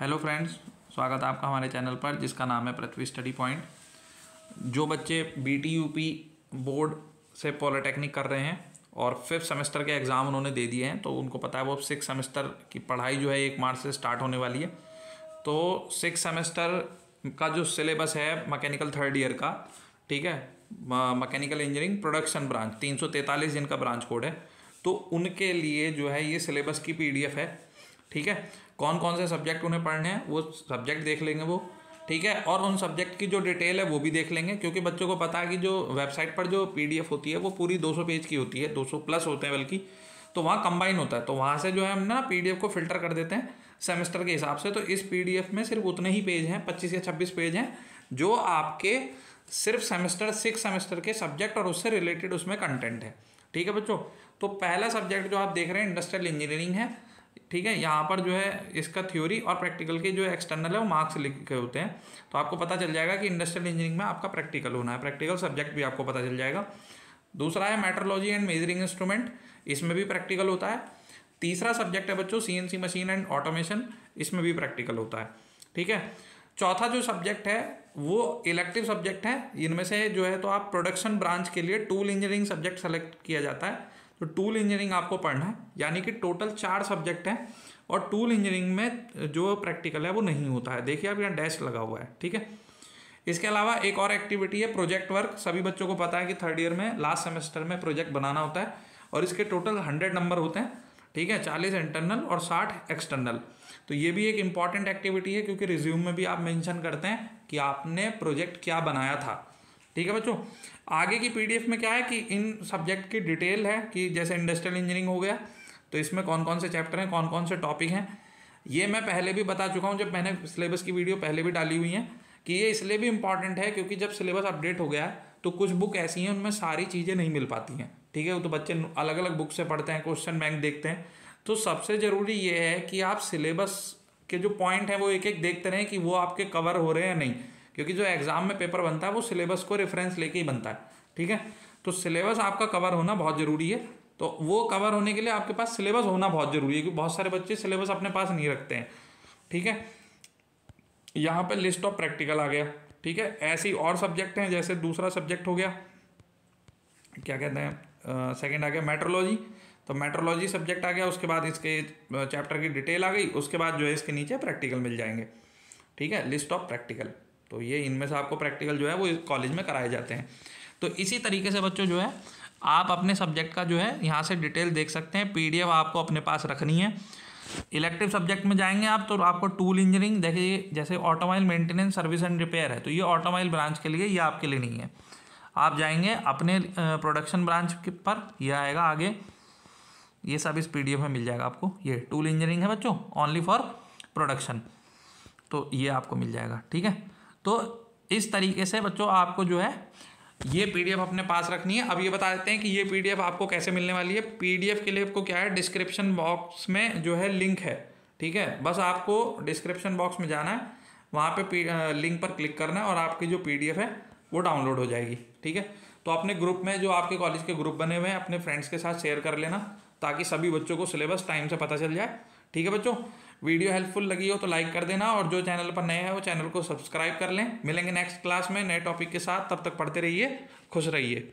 Hello friends स्वागत है आपका हमारे चैनल पर, जिसका नाम है पृथ्वी स्टडी पॉइंट जो बच्चे B T U P board से पॉलिटेक्निक कर रहे हैं, और फिफ्थ सेमेस्टर के एग्ज़ाम उन्होंने दे दिए हैं तो उनको पता है वो सिक्स सेमेस्टर की पढ़ाई जो है एक मार्च से स्टार्ट होने वाली है। तो सिक्स सेमेस्टर का जो सिलेबस है मैकेनिकल थर्ड ईयर का, ठीक है? मैकेनिकल इंजीनियरिंग प्रोडक्शन ब्रांच तीन सौ तैंतालीस जिनका ब्रांच कोड है तो उनके लिए जो है ये सिलेबस की पीडीएफ है। ठीक है? कौन कौन से सब्जेक्ट उन्हें पढ़ने हैं, वो सब्जेक्ट देख लेंगे वो, ठीक है? और उन सब्जेक्ट की जो डिटेल है, वो भी देख लेंगे, क्योंकि बच्चों को पता है कि जो वेबसाइट पर जो पीडीएफ होती है, वो पूरी 200 पेज की होती है 200 प्लस होते हैं बल्कि तो वहाँ कंबाइन होता है। तो वहाँ से जो है हम ना पीडीएफ को फ़िल्टर कर देते हैं सेमेस्टर के हिसाब से। तो इस पीडीएफ में सिर्फ़ उतने ही पेज हैं, पच्चीस या छब्बीस पेज हैं, जो आपके सिर्फ़ सेमेस्टर सिक्स सेमेस्टर के सब्जेक्ट और उससे रिलेटेड उसमें कंटेंट है। ठीक है बच्चों? तो पहला सब्जेक्ट जो आप देख रहे हैं इंडस्ट्रियल इंजीनियरिंग है। ठीक है, यहाँ पर जो है इसका थ्योरी और प्रैक्टिकल के जो एक्सटर्नल है वो मार्क्स लिखे होते हैं। तो आपको पता चल जाएगा कि इंडस्ट्रियल इंजीनियरिंग में आपका प्रैक्टिकल होना है। प्रैक्टिकल सब्जेक्ट भी आपको पता चल जाएगा। दूसरा है मेट्रोलॉजी एंड मेजरिंग इंस्ट्रूमेंट इसमें भी प्रैक्टिकल होता है। तीसरा सब्जेक्ट है बच्चों सीएनसी मशीन एंड ऑटोमेशन इसमें भी प्रैक्टिकल होता है। ठीक है? चौथा जो सब्जेक्ट है, वो इलेक्टिव सब्जेक्ट है। इनमें से जो है तो आप प्रोडक्शन ब्रांच के लिए टूल इंजीनियरिंग सब्जेक्ट सेलेक्ट किया जाता है। तो टूल इंजीनियरिंग आपको पढ़ना है, यानी कि टोटल चार सब्जेक्ट हैं और टूल इंजीनियरिंग में जो प्रैक्टिकल है वो नहीं होता है। देखिए आप यहाँ डैश लगा हुआ है, ठीक है? इसके अलावा एक और एक्टिविटी है प्रोजेक्ट वर्क सभी बच्चों को पता है कि थर्ड ईयर में लास्ट सेमेस्टर में प्रोजेक्ट बनाना होता है और इसके टोटल हंड्रेड नंबर होते हैं, ठीक है? चालीस इंटरनल और साठ एक्सटर्नल तो ये भी एक इंपॉर्टेंट एक्टिविटी है, क्योंकि रिज्यूम में भी आप मेंशन करते हैं कि आपने प्रोजेक्ट क्या बनाया था। ठीक है बच्चों? आगे की पीडीएफ में क्या है कि इन सब्जेक्ट की डिटेल है कि जैसे इंडस्ट्रियल इंजीनियरिंग हो गया तो इसमें कौन कौन से चैप्टर हैं कौन कौन से टॉपिक हैं? ये मैं पहले भी बता चुका हूँ, जब मैंने सिलेबस की वीडियो पहले भी डाली हुई है, कि ये इसलिए भी इंपॉर्टेंट है क्योंकि जब सिलेबस अपडेट हो गया है तो कुछ बुक ऐसी हैं, उनमें सारी चीज़ें नहीं मिल पाती हैं। ठीक है, वो तो बच्चे अलग अलग बुक से पढ़ते हैं क्वेश्चन बैंक देखते हैं। तो सबसे ज़रूरी ये है कि आप सिलेबस के जो पॉइंट हैं, वो एक एक देखते रहें कि वो आपके कवर हो रहे हैं या नहीं। क्योंकि जो एग्ज़ाम में पेपर बनता है, वो सिलेबस को रेफरेंस लेके ही बनता है, ठीक है? तो सिलेबस आपका कवर होना बहुत ज़रूरी है। तो वो कवर होने के लिए आपके पास सिलेबस होना बहुत ज़रूरी है, क्योंकि बहुत सारे बच्चे सिलेबस अपने पास नहीं रखते हैं, ठीक है? यहाँ पर लिस्ट ऑफ़ प्रैक्टिकल आ गया, ठीक है? ऐसी और सब्जेक्ट हैं, जैसे दूसरा सब्जेक्ट हो गया। क्या कहते हैं? सेकेंड आ गया मेट्रोलॉजी तो मेट्रोलॉजी सब्जेक्ट आ गया, उसके बाद इसके चैप्टर की डिटेल आ गई, उसके बाद जो है इसके नीचे प्रैक्टिकल मिल जाएँगे, ठीक है? लिस्ट ऑफ़ प्रैक्टिकल तो ये इनमें से आपको प्रैक्टिकल जो है वो कॉलेज में कराए जाते हैं। तो इसी तरीके से बच्चों जो है, आप अपने सब्जेक्ट का जो है, यहाँ से डिटेल देख सकते हैं। पीडीएफ आपको अपने पास रखनी है। इलेक्टिव सब्जेक्ट में जाएँगे आप तो आपको टूल इंजीनियरिंग देखिए, जैसे automobile maintenance service and repair है तो ये ऑटोमोबाइल ब्रांच के लिए ये आपके लिए नहीं है। आप जाएँगे अपने प्रोडक्शन ब्रांच पर यह आएगा आगे। ये सब इस पीडीएफ में मिल जाएगा आपको। ये टूल इंजीनियरिंग है बच्चों ओनली फॉर प्रोडक्शन तो ये आपको मिल जाएगा, ठीक है? तो इस तरीके से बच्चों आपको जो है, ये पीडीएफ अपने पास रखनी है। अब ये बता देते हैं कि ये पीडीएफ आपको कैसे मिलने वाली है। पीडीएफ के लिए आपको क्या है डिस्क्रिप्शन बॉक्स में जो है लिंक है, ठीक है? बस आपको डिस्क्रिप्शन बॉक्स में जाना है, वहाँ पे लिंक पर क्लिक करना है और आपकी जो पीडीएफ है, वो डाउनलोड हो जाएगी, ठीक है? तो अपने ग्रुप में जो आपके कॉलेज के ग्रुप बने हुए हैं, अपने फ्रेंड्स के साथ शेयर कर लेना, ताकि सभी बच्चों को सिलेबस टाइम से पता चल जाए। ठीक है बच्चों? वीडियो हेल्पफुल लगी हो तो लाइक कर देना और जो चैनल पर नए हैं वो चैनल को सब्सक्राइब कर लें। मिलेंगे नेक्स्ट क्लास में नए टॉपिक के साथ। तब तक पढ़ते रहिए, खुश रहिए।